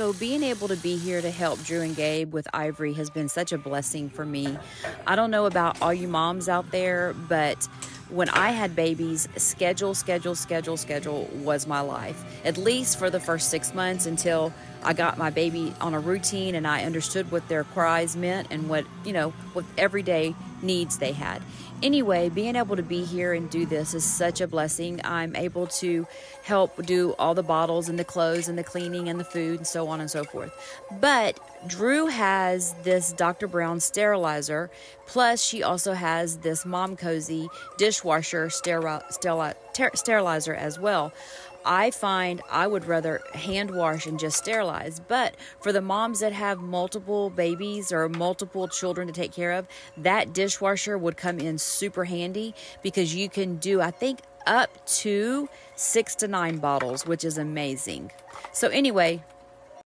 So, being able to be here to help Drew and Gabe with Ivory has been such a blessing for me. I don't know about all you moms out there, but when I had babies, schedule, schedule, schedule, schedule was my life, at least for the first six months until I got my baby on a routine and I understood what their cries meant and what, you know, what everyday needs they had. Anyway, being able to be here and do this is such a blessing. I'm able to help do all the bottles and the clothes and the cleaning and the food and so on and so forth. But Drew has this Dr. Brown sterilizer, plus she also has this Momcozy dishwasher ter- sterilizer as well. I find I would rather hand wash and just sterilize. But for the moms that have multiple babies or multiple children to take care of, that dishwasher would come in super handy because you can do, I think, up to six to nine bottles, which is amazing. So, anyway,